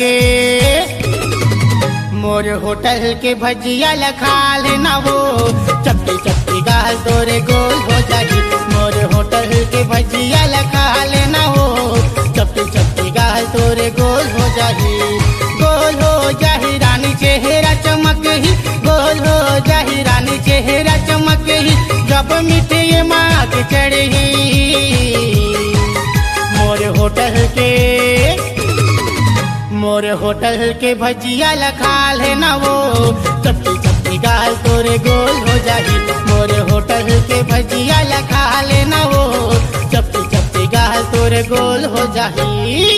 के। मोर होटल के भजिया लखा लेना वो। चप्पी चप्पी गाल तोरे गोल हो जाए मोर होटल के भजिया मोर होटल के भजिया लखा लेना वो। चपटी चपटी गाल तोरे गोल हो जाही मोरे होटल के भजिया लखा लेना वो। चपटी चपटी गाल तोरे गोल हो जाही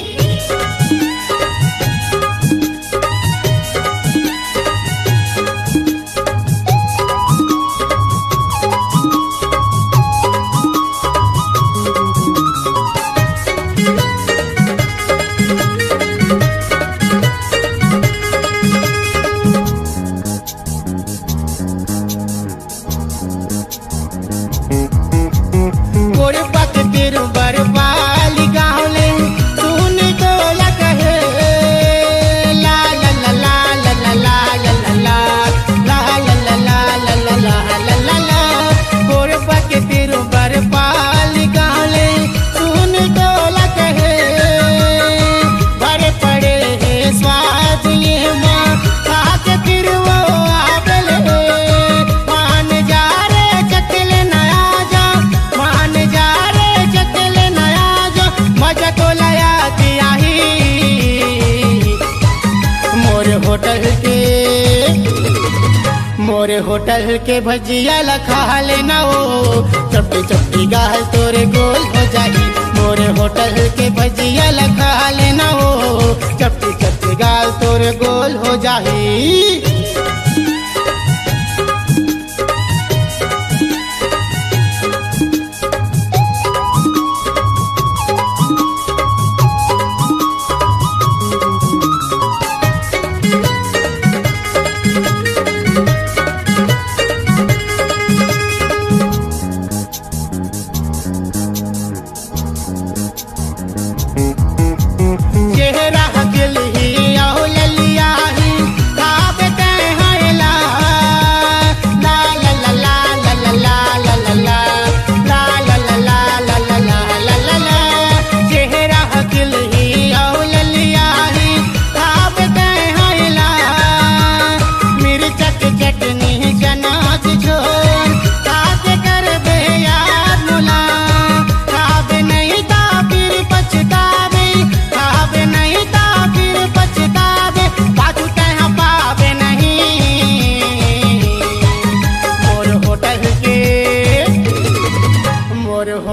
होटल के भजिया लखा लेना हो। चपटी चपटी गाल तोरे गोल हो जाई। मोरे होटल के भजिया लखा लेना हो। चपटी चपटी गाल तोरे गोल हो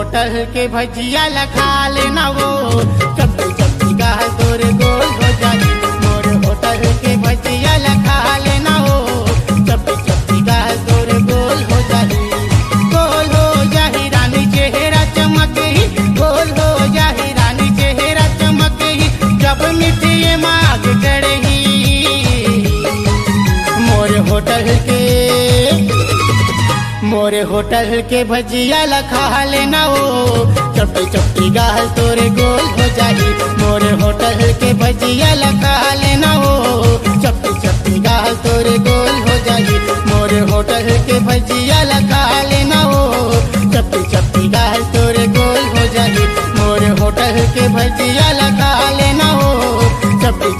होटल के भजिया लखा लेना वो। चपटी चपटी का तोर गोल हो जाए। मोर होटल के भजिया लखा लेना चपटी चपटी का गोल हो जाए। गोल हो जाही रानी, चेहरा चमक ही। गोल हो जाही रानी, चेहरा चमक ही। जब मिट्टी माग चढ़ी मोर होटल मोरे होटल के भजिया लखा लेना हो चपटी चपटी गाल तोरे गोल हो जाही। मोरे होटल के भजिया लखा लेना हो चपटी चपटी गाल तोरे गोल हो जाही। मोरे होटल के भजिया लखा लेना हो चपटी चपटी गाल तोरे गोल हो जाही। मोरे होटल के भजिया लखा लेना हो चपटी